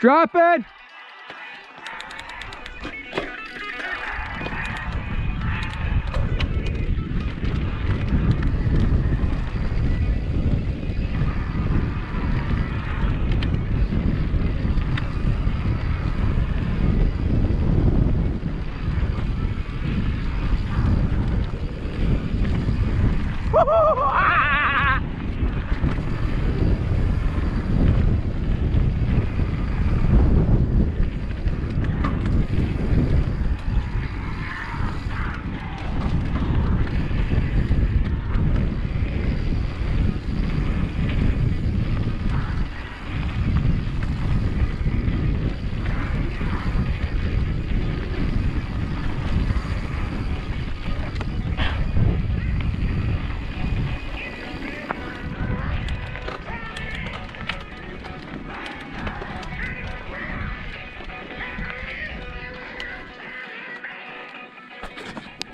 Drop it. Woohoo!